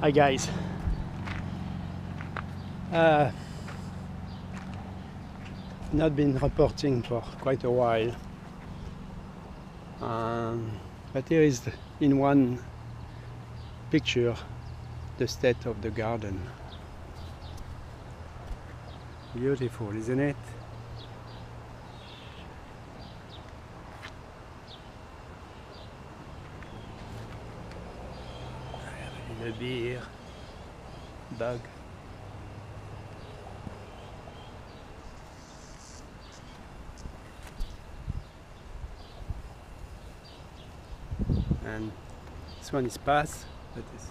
Hi guys. Uh, not been reporting for quite a while. Um, but here is the, in one picture the state of the garden. Beautiful, isn't it? Le beer, bug. And this one is past, but this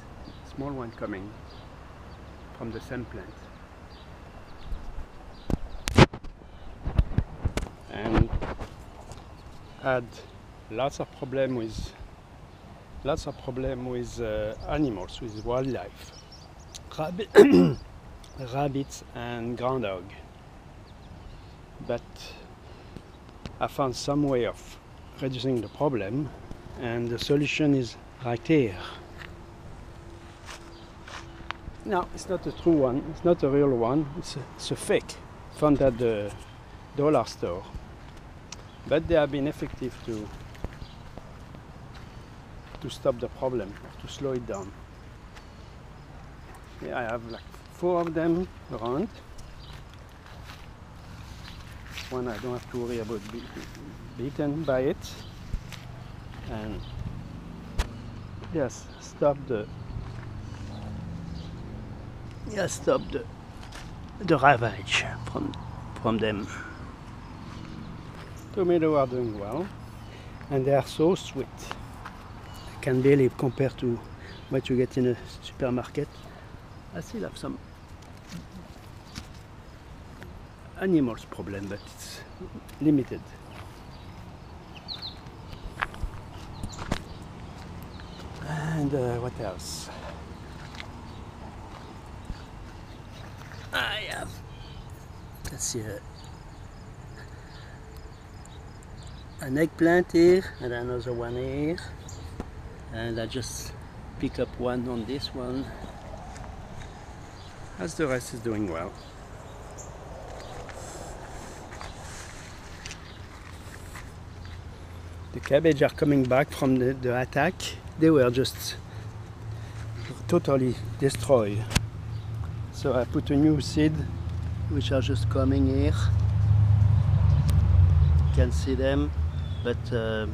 small one coming from the same plant. And had lots of problem with lots of problem with uh, animals, with wildlife, Rabbit rabbits and groundhog. But I found some way of reducing the problem, and the solution is right here. No, it's not a true one. It's not a real one. It's a, it's a fake found at the dollar store. But they have been effective to to stop the problem, to slow it down. Yeah, I have like four of them around. One I don't have to worry about be beaten by it. And yes, stop the yes, stop the the ravage from from them. Tomato are doing well, and they are so sweet can barely compare to what you get in a supermarket. I still have some animals problem, but it's limited. And uh, what else? I have, let's see, uh, an eggplant here and another one here and I just pick up one on this one as the rest is doing well. The cabbage are coming back from the, the attack. They were just totally destroyed. So I put a new seed which are just coming here. You can see them, but uh,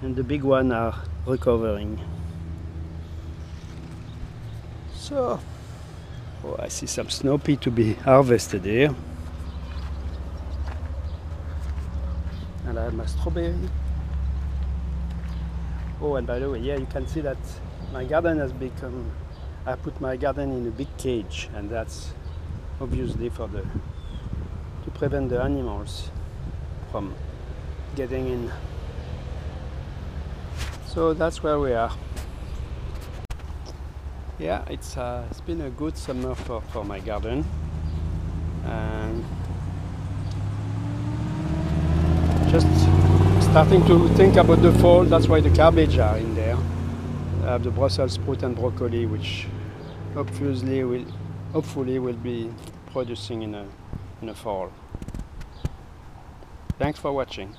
and the big one are recovering. So, oh, I see some snow pea to be harvested here. And I have my strawberry. Oh, and by the way, yeah, you can see that my garden has become, I put my garden in a big cage, and that's obviously for the, to prevent the animals from getting in so that's where we are. Yeah it's uh, it's been a good summer for, for my garden. And just starting to think about the fall that's why the cabbage are in there. I have the Brussels sprout and broccoli which hopefully will hopefully will be producing in a in a fall. Thanks for watching